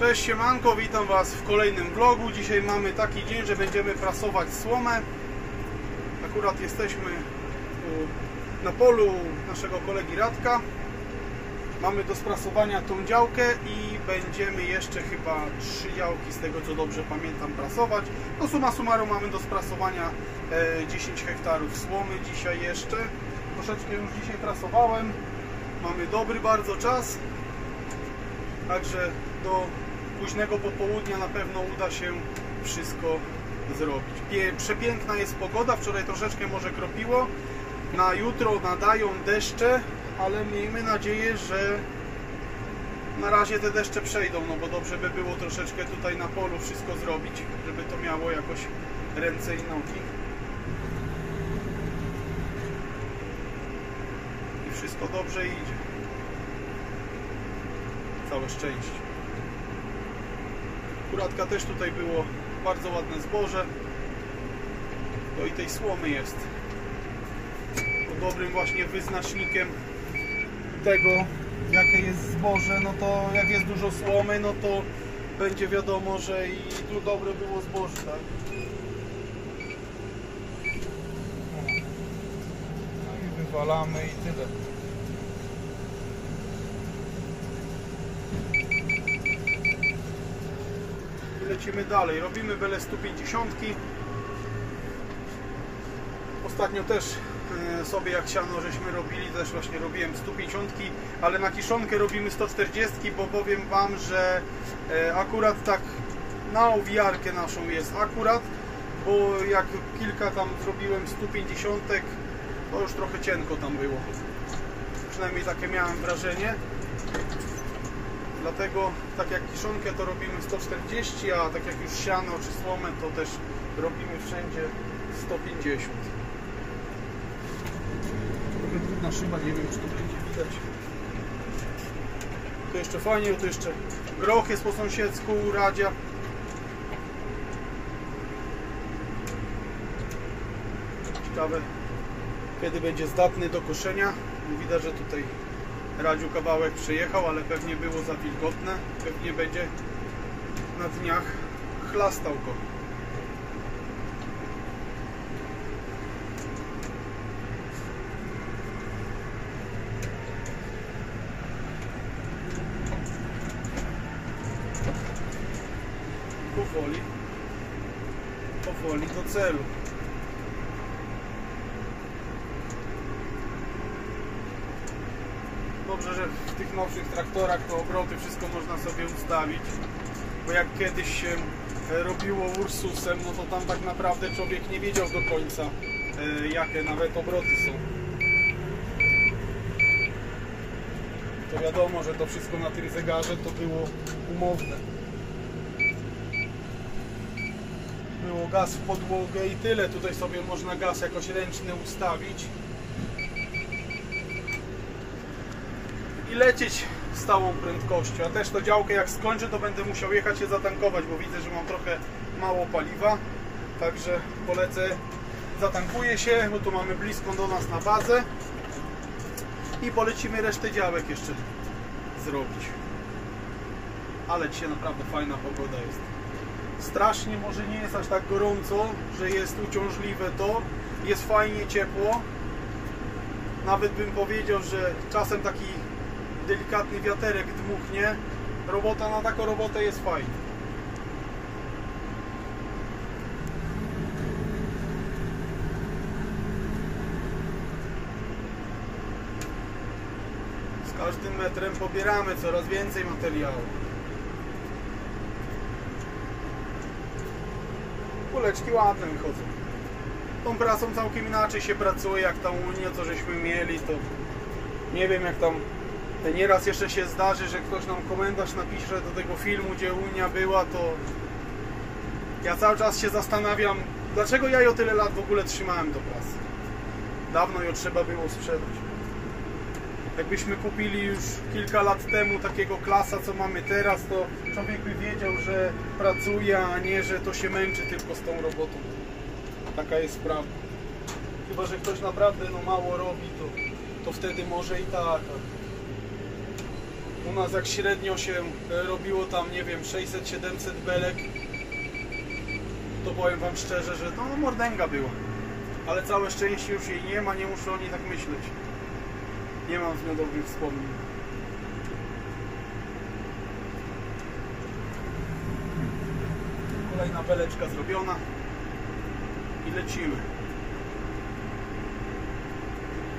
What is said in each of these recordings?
Cześć siemanko, witam Was w kolejnym vlogu. Dzisiaj mamy taki dzień, że będziemy prasować słomę. Akurat jesteśmy tu na polu naszego kolegi Radka. Mamy do sprasowania tą działkę i będziemy jeszcze chyba trzy działki, z tego co dobrze pamiętam, prasować. No suma summarum mamy do sprasowania e, 10 hektarów słomy dzisiaj jeszcze. Troszeczkę już dzisiaj prasowałem. Mamy dobry bardzo czas. Także do późnego popołudnia na pewno uda się wszystko zrobić. Przepiękna jest pogoda, wczoraj troszeczkę może kropiło. Na jutro nadają deszcze, ale miejmy nadzieję, że na razie te deszcze przejdą, no bo dobrze by było troszeczkę tutaj na polu wszystko zrobić, żeby to miało jakoś ręce i nogi. I wszystko dobrze idzie. Całe szczęście. Kuratka też tutaj było bardzo ładne zboże. To i tej słomy jest. To dobrym właśnie wyznacznikiem tego, jakie jest zboże, no to jak jest dużo słomy, no to będzie wiadomo, że i tu dobre było zboże, tak? No i wywalamy i tyle. Lecimy dalej. Robimy bele 150. Ostatnio też e, sobie jak siano żeśmy robili, też właśnie robiłem 150, ale na kiszonkę robimy 140, bo powiem Wam, że e, akurat tak na owijarkę naszą jest akurat, bo jak kilka tam zrobiłem 150, to już trochę cienko tam było. Przynajmniej takie miałem wrażenie. Dlatego tak jak kiszonkę to robimy 140, a tak jak już siano czy słomę to też robimy wszędzie 150. Trochę trudna szyba, nie wiem czy to będzie widać. To jeszcze fajnie, tu jeszcze groch jest po sąsiedzku, radzia. Ciekawe kiedy będzie zdatny do koszenia. Widać, że tutaj Radziu kawałek przyjechał, ale pewnie było za wilgotne. Pewnie będzie na dniach chlastał go. Powoli, powoli do celu. Dobrze, że w tych nowszych traktorach to obroty wszystko można sobie ustawić. Bo jak kiedyś się e, robiło Ursusem, no to tam tak naprawdę człowiek nie wiedział do końca e, jakie nawet obroty są. To wiadomo, że to wszystko na tym zegarze to było umowne. Było gaz w podłogę i tyle. Tutaj sobie można gaz jakoś ręczny ustawić. I lecieć stałą prędkością. A też to działkę jak skończę, to będę musiał jechać się zatankować, bo widzę, że mam trochę mało paliwa. Także polecę, zatankuję się, bo tu mamy blisko do nas na bazę i polecimy resztę działek jeszcze zrobić. Ale dzisiaj naprawdę fajna pogoda jest. Strasznie może nie jest aż tak gorąco, że jest uciążliwe to. Jest fajnie ciepło. Nawet bym powiedział, że czasem taki delikatny wiaterek dmuchnie. Robota na taką robotę jest fajna. Z każdym metrem pobieramy coraz więcej materiału. Kuleczki ładne wychodzą. Tą prasą całkiem inaczej się pracuje, jak tą Unię, co żeśmy mieli, to nie wiem jak tam Nieraz jeszcze się zdarzy, że ktoś nam komentarz napisze do tego filmu, gdzie Unia była, to ja cały czas się zastanawiam, dlaczego ja ją tyle lat w ogóle trzymałem do prasy. Dawno ją trzeba było sprzedać. Jakbyśmy kupili już kilka lat temu takiego klasa, co mamy teraz, to człowiek by wiedział, że pracuje, a nie, że to się męczy tylko z tą robotą. Taka jest prawda. Chyba, że ktoś naprawdę no, mało robi, to, to wtedy może i tak. U nas jak średnio się e, robiło tam, nie wiem, 600-700 belek, to powiem Wam szczerze, że no mordęga była. Ale całe szczęście już jej nie ma, nie muszę o niej tak myśleć. Nie mam z nią dobrych wspomnień. Kolejna beleczka zrobiona i lecimy.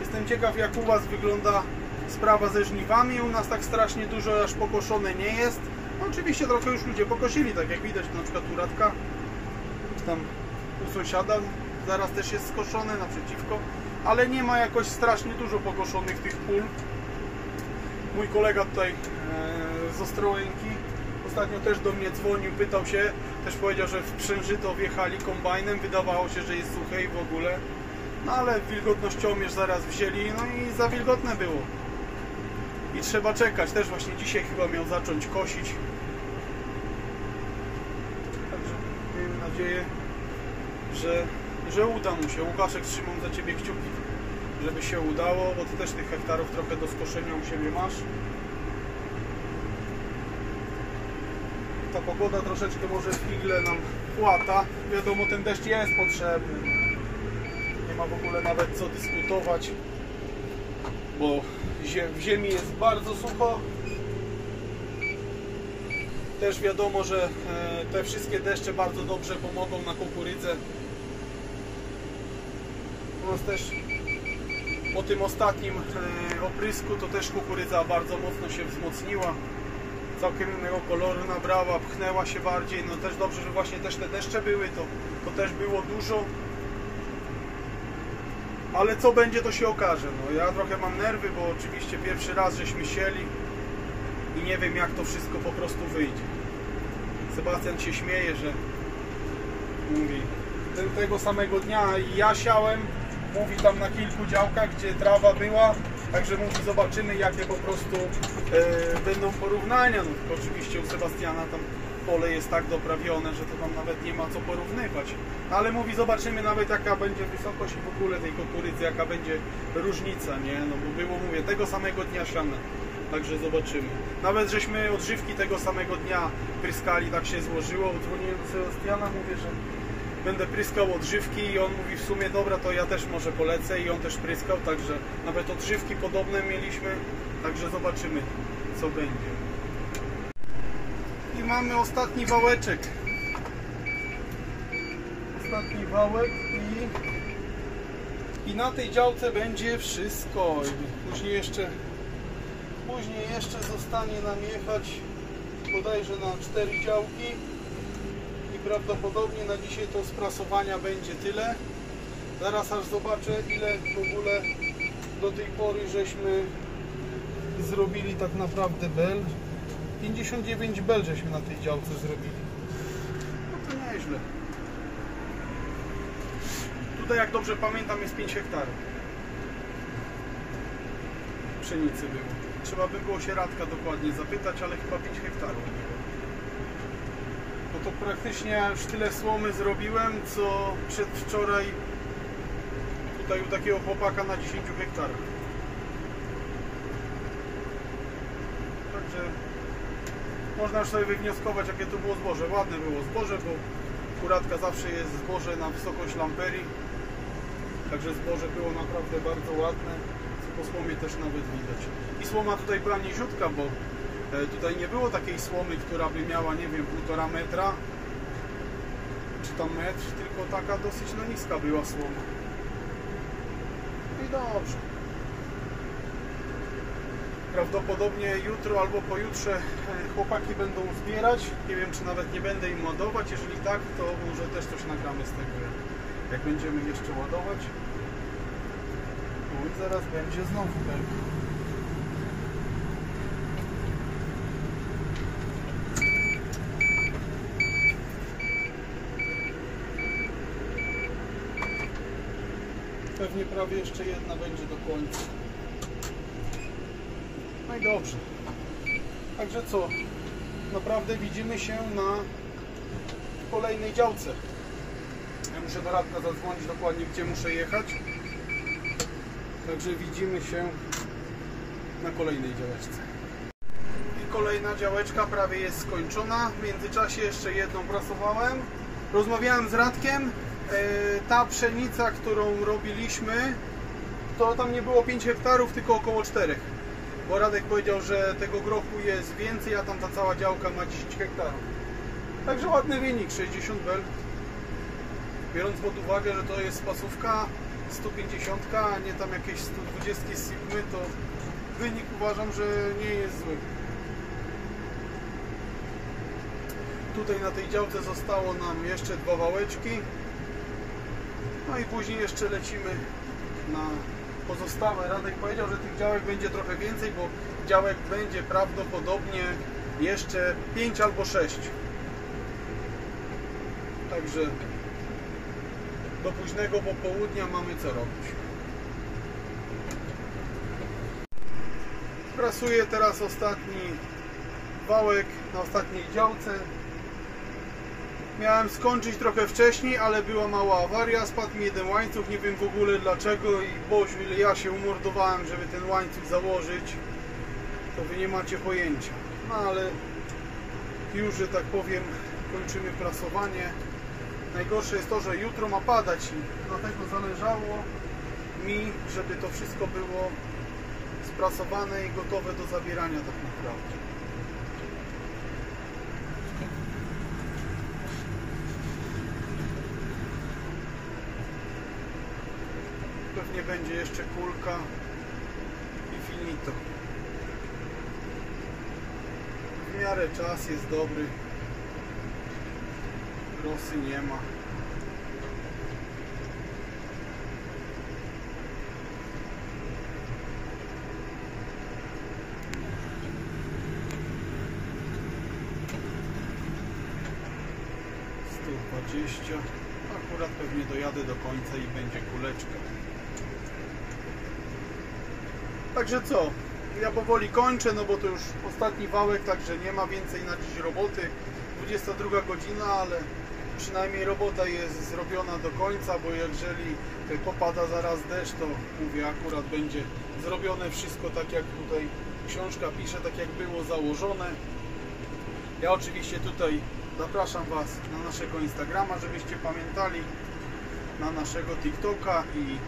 Jestem ciekaw jak u Was wygląda sprawa ze żniwami. U nas tak strasznie dużo aż pokoszone nie jest. No, oczywiście trochę już ludzie pokosili, tak jak widać, na przykład tu Radka, tam u sąsiada zaraz też jest skoszone naprzeciwko, ale nie ma jakoś strasznie dużo pokoszonych tych pól. Mój kolega tutaj e, z Ostrołęki ostatnio też do mnie dzwonił, pytał się, też powiedział, że w Przężyto wjechali kombajnem, wydawało się, że jest suche i w ogóle. No ale wilgotnościomierz zaraz wzięli, no i za wilgotne było. I trzeba czekać, też właśnie dzisiaj chyba miał zacząć kosić. Także miejmy nadzieję, że, że uda mu się. Łukaszek, trzymam za Ciebie kciuki, żeby się udało, bo Ty też tych hektarów trochę do skoszenia u siebie masz. Ta pogoda troszeczkę może figle nam płata. Wiadomo, ten deszcz jest potrzebny. Nie ma w ogóle nawet co dyskutować, bo w ziemi jest bardzo sucho. Też wiadomo, że e, te wszystkie deszcze bardzo dobrze pomogą na kukurydzę. U też po tym ostatnim e, oprysku to też kukurydza bardzo mocno się wzmocniła. Całkiem innego koloru nabrała, pchnęła się bardziej. No też dobrze, że właśnie też te deszcze były, to, to też było dużo. Ale co będzie, to się okaże. No, ja trochę mam nerwy, bo oczywiście pierwszy raz żeśmy sieli i nie wiem jak to wszystko po prostu wyjdzie. Sebastian się śmieje, że mówi tego samego dnia ja siałem, mówi tam na kilku działkach, gdzie trawa była, także mówi zobaczymy jakie po prostu e, będą porównania. No, oczywiście u Sebastiana tam pole jest tak doprawione, że to tam nawet nie ma co porównywać. Ale mówi zobaczymy nawet jaka będzie wysokość w ogóle tej kukurydzy, jaka będzie różnica, nie? No bo było, mówię, tego samego dnia siana. Także zobaczymy. Nawet żeśmy odżywki tego samego dnia pryskali, tak się złożyło. Dzwoniłem do Sebastiana, mówię, że będę pryskał odżywki i on mówi w sumie dobra, to ja też może polecę i on też pryskał, także nawet odżywki podobne mieliśmy, także zobaczymy co będzie. Mamy ostatni wałeczek. Ostatni wałek i, i na tej działce będzie wszystko. Później jeszcze później jeszcze zostanie nam jechać bodajże na cztery działki i prawdopodobnie na dzisiaj to sprasowania będzie tyle. Zaraz aż zobaczę ile w ogóle do tej pory żeśmy zrobili tak naprawdę bel. 59 bel żeśmy na tej działce zrobili. No to nieźle. Tutaj jak dobrze pamiętam jest 5 hektarów. Pszenicy było. Trzeba by było się Radka dokładnie zapytać, ale chyba 5 hektarów było. No to praktycznie już tyle słomy zrobiłem, co przedwczoraj tutaj u takiego chłopaka na 10 hektarach. Także można już sobie wywnioskować, jakie to było zboże. Ładne było zboże, bo kuradka zawsze jest zboże na wysokość lamperii. Także zboże było naprawdę bardzo ładne, co po słomie też nawet widać. I słoma tutaj była niziutka, bo e, tutaj nie było takiej słomy, która by miała, nie wiem, półtora metra, czy tam metr, tylko taka dosyć no, niska była słoma. I dobrze. Prawdopodobnie jutro albo pojutrze e, chłopaki będą zbierać. Nie wiem, czy nawet nie będę im ładować. Jeżeli tak, to może też coś nagramy z tego, jak, będziemy jeszcze ładować. No i zaraz będzie znowu belka. Pewnie prawie jeszcze jedna będzie do końca. I dobrze. Także co? Naprawdę widzimy się na kolejnej działce. Ja muszę do Radka zadzwonić dokładnie, gdzie muszę jechać. Także widzimy się na kolejnej działeczce. kolejna działeczka prawie jest skończona. W międzyczasie jeszcze jedną prasowałem. Rozmawiałem z Radkiem. E, Ta pszenica, którą robiliśmy, to tam nie było 5 hektarów, tylko około 4. Bo Radek powiedział, że tego grochu jest więcej, a tam ta cała działka ma 10 hektarów. Także ładny wynik, 60 bel. Biorąc pod uwagę, że to jest pasówka 150, a nie tam jakieś 120 Sigmy, to wynik uważam, że nie jest zły. Tutaj na tej działce zostało nam jeszcze dwa wałeczki. No i później jeszcze lecimy na pozostałe. Radek powiedział, że tych działek będzie trochę więcej, bo działek będzie prawdopodobnie jeszcze 5 albo 6. Także do późnego popołudnia mamy co robić. Prasuję teraz ostatni wałek na ostatniej działce. Miałem skończyć trochę wcześniej, ale była mała awaria, spadł mi jeden łańcuch, nie wiem w ogóle dlaczego i Boziu ile ja się umordowałem, żeby ten łańcuch założyć, to wy nie macie pojęcia. No ale już, że tak powiem, kończymy prasowanie. Najgorsze jest to, że jutro ma padać i dlatego zależało mi, żeby to wszystko było sprasowane i gotowe do zabierania tak naprawdę. Pewnie będzie jeszcze kulka i finito. W miarę czas jest dobry. Rosy nie ma. Sto dwadzieścia. Akurat pewnie dojadę do końca i będzie kuleczka. Także co? Ja powoli kończę, no bo to już ostatni wałek, także nie ma więcej na dziś roboty. 22 godzina, ale przynajmniej robota jest zrobiona do końca, bo jeżeli popada zaraz deszcz, to mówię, akurat będzie zrobione wszystko tak jak tutaj książka pisze, tak jak było założone. Ja oczywiście tutaj zapraszam Was na naszego Instagrama, żebyście pamiętali, na naszego TikToka i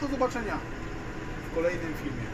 do zobaczenia w kolejnym filmie.